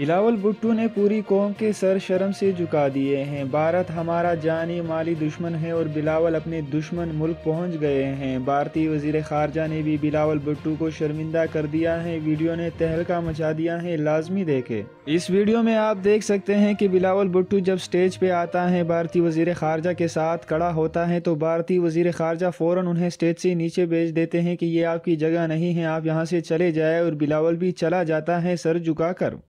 बिलावल भुट्टो ने पूरी कौम के सर शर्म से झुका दिए हैं। भारत हमारा जानी माली दुश्मन है और बिलावल अपने दुश्मन मुल्क पहुँच गए हैं। भारतीय वज़ीर खारजा ने भी बिलावल भुट्टो को शर्मिंदा कर दिया है। वीडियो ने तहलका मचा दिया है, लाजमी देखे। इस वीडियो में आप देख सकते हैं कि बिलावल भुट्टो जब स्टेज पे आता है, भारतीय वज़ीर खारजा के साथ खड़ा होता है तो भारतीय वज़ीर खारजा फ़ौरन उन्हें स्टेज से नीचे भेज देते हैं कि ये आपकी जगह नहीं है, आप यहाँ से चले जाए और बिलावल भी चला जाता है, सर झुका